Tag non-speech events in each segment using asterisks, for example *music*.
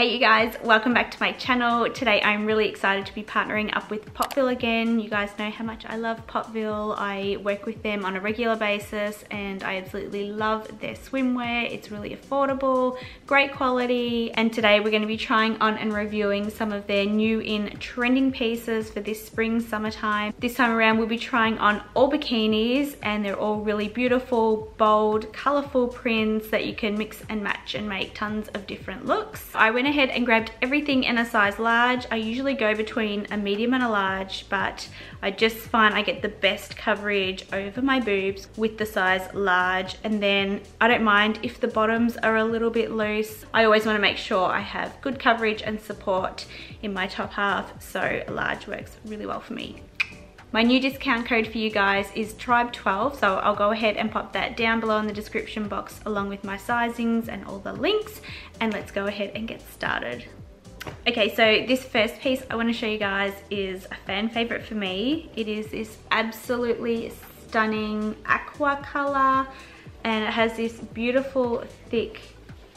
Hey you guys, welcome back to my channel. Today I'm really excited to be partnering up with Popvil again. You guys know how much I love Popvil. I work with them on a regular basis and I absolutely love their swimwear. It's really affordable, great quality. And today we're going to be trying on and reviewing some of their new in trending pieces for this spring summertime. This time around we'll be trying on all bikinis and they're all really beautiful, bold, colorful prints that you can mix and match and make tons of different looks. I went ahead and grabbed everything in a size large. I usually go between a medium and a large, but I just find I get the best coverage over my boobs with the size large. And then I don't mind if the bottoms are a little bit loose. I always wanna make sure I have good coverage and support in my top half, so a large works really well for me. My new discount code for you guys is TRIBE12, so I'll go ahead and pop that down below in the description box along with my sizings and all the links, and let's go ahead and get started. Okay, so this first piece I wanna show you guys is a fan favorite for me. It is this absolutely stunning aqua color, and it has this beautiful thick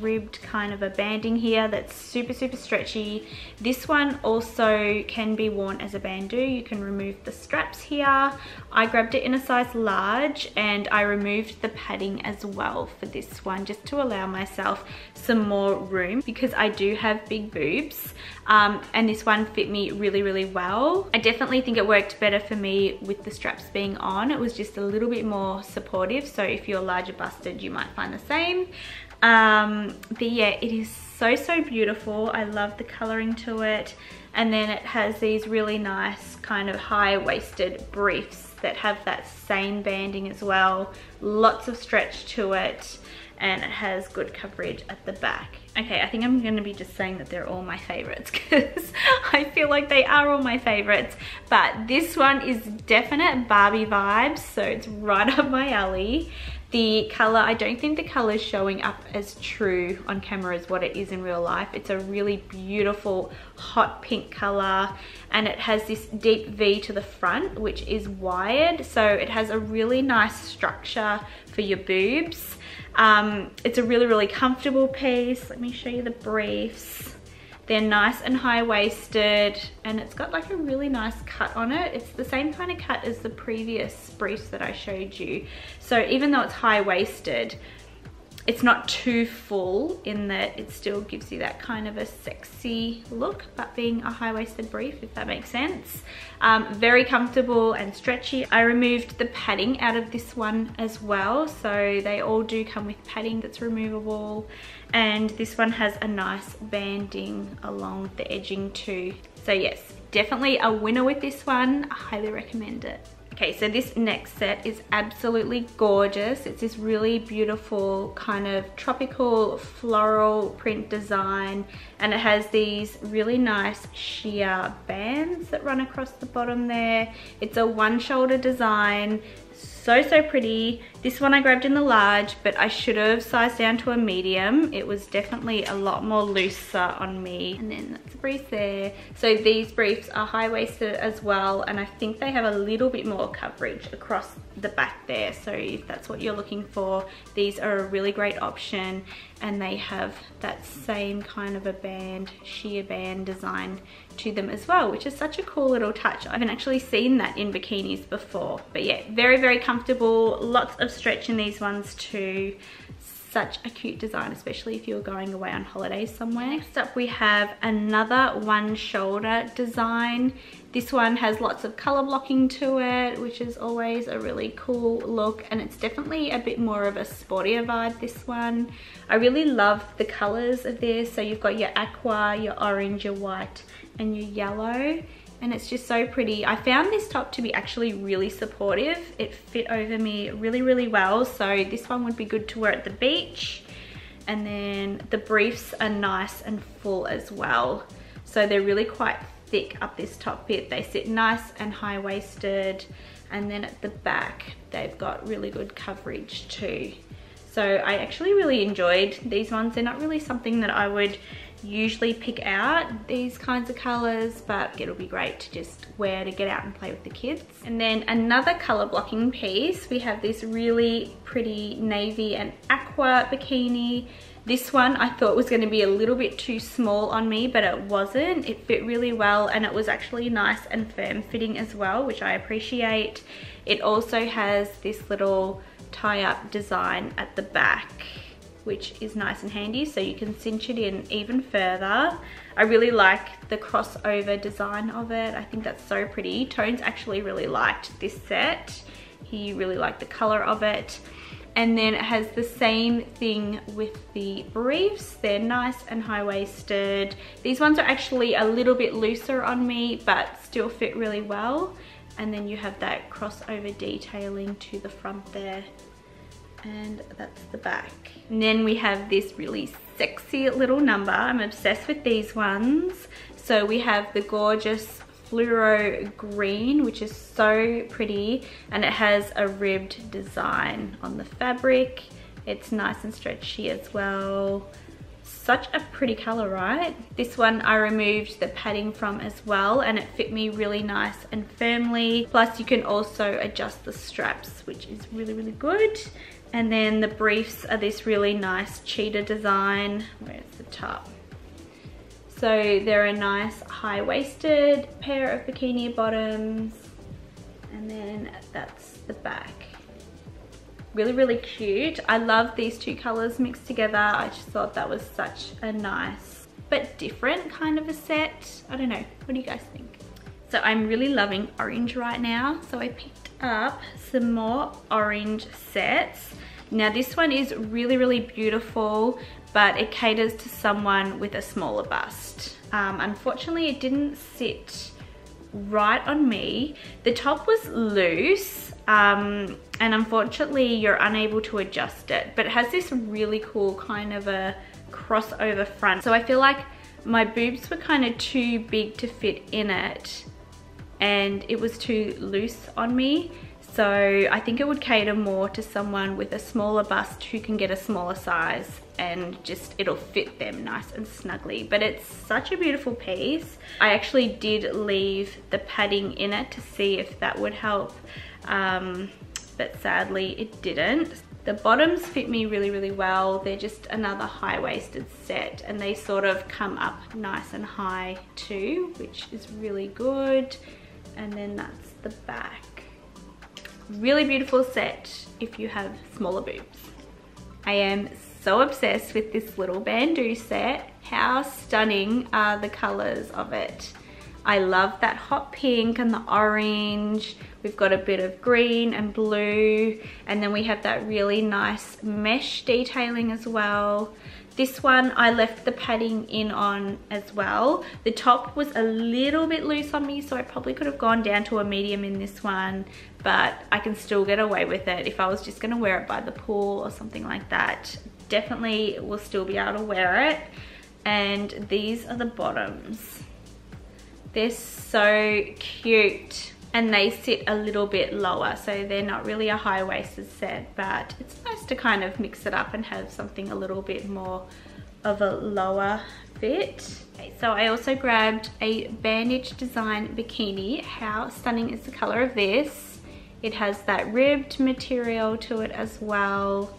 ribbed kind of a banding here that's super super stretchy. This one also can be worn as a bandeau you can remove the straps here. I grabbed it in a size large and I removed the padding as well for this one just to allow myself some more room because I do have big boobs um, and this one fit me really really well. I definitely think it worked better for me with the straps being on. It was just a little bit more supportive so if you're larger busted you might find the same um, but yeah, it is so, so beautiful. I love the coloring to it. And then it has these really nice kind of high-waisted briefs that have that same banding as well. Lots of stretch to it and it has good coverage at the back. Okay, I think I'm gonna be just saying that they're all my favorites *laughs* because I feel like they are all my favorites. But this one is definite Barbie vibes, so it's right *laughs* up my alley. The color, I don't think the color is showing up as true on camera as what it is in real life. It's a really beautiful hot pink color and it has this deep V to the front which is wired so it has a really nice structure for your boobs. Um, it's a really really comfortable piece. Let me show you the briefs. They're nice and high-waisted and it's got like a really nice cut on it. It's the same kind of cut as the previous briefs that I showed you. So even though it's high-waisted, it's not too full in that it still gives you that kind of a sexy look but being a high-waisted brief if that makes sense. Um, very comfortable and stretchy. I removed the padding out of this one as well so they all do come with padding that's removable. And this one has a nice banding along the edging too. So yes definitely a winner with this one. I highly recommend it Okay, so this next set is absolutely gorgeous. It's this really beautiful kind of tropical floral print design and it has these really nice sheer bands that run across the bottom there. It's a one shoulder design so, so pretty. This one I grabbed in the large, but I should have sized down to a medium. It was definitely a lot more looser on me. And then that's a brief there. So these briefs are high-waisted as well, and I think they have a little bit more coverage across the back there. So if that's what you're looking for, these are a really great option and they have that same kind of a band, sheer band design to them as well, which is such a cool little touch. I haven't actually seen that in bikinis before. But yeah, very, very comfortable. Lots of stretch in these ones too such a cute design, especially if you're going away on holidays somewhere. Next up we have another one shoulder design. This one has lots of color blocking to it, which is always a really cool look. And it's definitely a bit more of a sportier vibe, this one. I really love the colors of this. So you've got your aqua, your orange, your white, and your yellow and it's just so pretty. I found this top to be actually really supportive. It fit over me really, really well. So this one would be good to wear at the beach. And then the briefs are nice and full as well. So they're really quite thick up this top bit. They sit nice and high-waisted. And then at the back, they've got really good coverage too. So I actually really enjoyed these ones. They're not really something that I would usually pick out these kinds of colors, but it'll be great to just wear to get out and play with the kids. And then another color blocking piece, we have this really pretty navy and aqua bikini. This one I thought was gonna be a little bit too small on me, but it wasn't. It fit really well and it was actually nice and firm fitting as well, which I appreciate. It also has this little tie-up design at the back which is nice and handy so you can cinch it in even further. I really like the crossover design of it. I think that's so pretty. Tones actually really liked this set. He really liked the color of it. And then it has the same thing with the briefs. They're nice and high-waisted. These ones are actually a little bit looser on me, but still fit really well. And then you have that crossover detailing to the front there and that's the back. And then we have this really sexy little number. I'm obsessed with these ones. So we have the gorgeous fluoro green, which is so pretty. And it has a ribbed design on the fabric. It's nice and stretchy as well. Such a pretty color, right? This one I removed the padding from as well and it fit me really nice and firmly. Plus you can also adjust the straps, which is really, really good. And then the briefs are this really nice cheetah design. Where's the top? So they're a nice high-waisted pair of bikini bottoms. And then that's the back. Really, really cute. I love these two colors mixed together. I just thought that was such a nice but different kind of a set. I don't know. What do you guys think? So I'm really loving orange right now. So I picked up some more orange sets. Now this one is really, really beautiful, but it caters to someone with a smaller bust. Um, unfortunately, it didn't sit right on me. The top was loose, um, and unfortunately you're unable to adjust it, but it has this really cool kind of a crossover front. So I feel like my boobs were kind of too big to fit in it and it was too loose on me. So I think it would cater more to someone with a smaller bust who can get a smaller size and just it'll fit them nice and snugly. But it's such a beautiful piece. I actually did leave the padding in it to see if that would help. Um, but sadly it didn't. The bottoms fit me really, really well. They're just another high-waisted set and they sort of come up nice and high too, which is really good. And then that's the back. Really beautiful set if you have smaller boobs. I am so obsessed with this little bandeau set. How stunning are the colors of it. I love that hot pink and the orange. We've got a bit of green and blue. And then we have that really nice mesh detailing as well. This one I left the padding in on as well. The top was a little bit loose on me, so I probably could have gone down to a medium in this one, but I can still get away with it if I was just gonna wear it by the pool or something like that. Definitely will still be able to wear it. And these are the bottoms. They're so cute and they sit a little bit lower so they're not really a high-waisted set but it's nice to kind of mix it up and have something a little bit more of a lower fit. Okay, so I also grabbed a bandage design bikini. How stunning is the color of this? It has that ribbed material to it as well.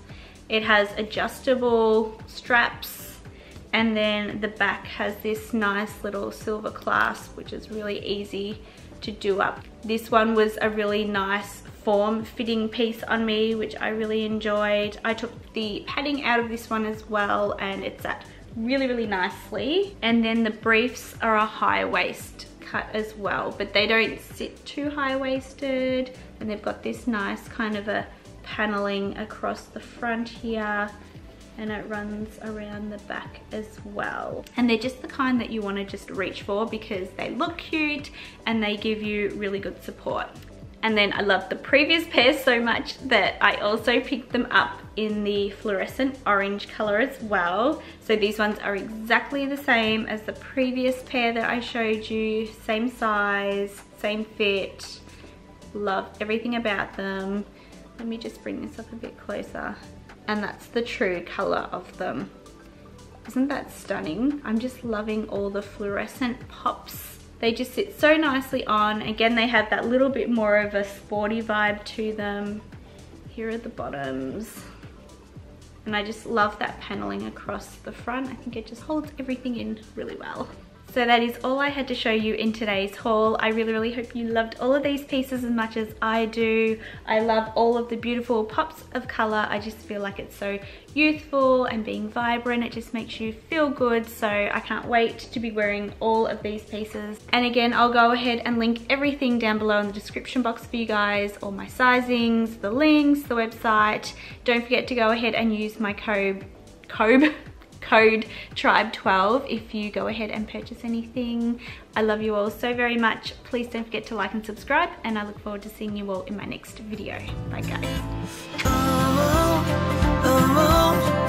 It has adjustable straps and then the back has this nice little silver clasp which is really easy to do up. This one was a really nice form fitting piece on me which I really enjoyed. I took the padding out of this one as well and it sat really really nicely and then the briefs are a high waist cut as well but they don't sit too high waisted and they've got this nice kind of a paneling across the front here and it runs around the back as well. And they're just the kind that you want to just reach for because they look cute and they give you really good support. And then I love the previous pair so much that I also picked them up in the fluorescent orange color as well. So these ones are exactly the same as the previous pair that I showed you. Same size, same fit. Love everything about them. Let me just bring this up a bit closer and that's the true color of them. Isn't that stunning? I'm just loving all the fluorescent pops. They just sit so nicely on. Again, they have that little bit more of a sporty vibe to them. Here are the bottoms. And I just love that paneling across the front. I think it just holds everything in really well. So that is all I had to show you in today's haul. I really, really hope you loved all of these pieces as much as I do. I love all of the beautiful pops of color. I just feel like it's so youthful and being vibrant. It just makes you feel good. So I can't wait to be wearing all of these pieces. And again, I'll go ahead and link everything down below in the description box for you guys. All my sizings, the links, the website. Don't forget to go ahead and use my code, code *laughs* code TRIBE12 if you go ahead and purchase anything. I love you all so very much. Please don't forget to like and subscribe and I look forward to seeing you all in my next video. Bye guys. Oh, oh, oh,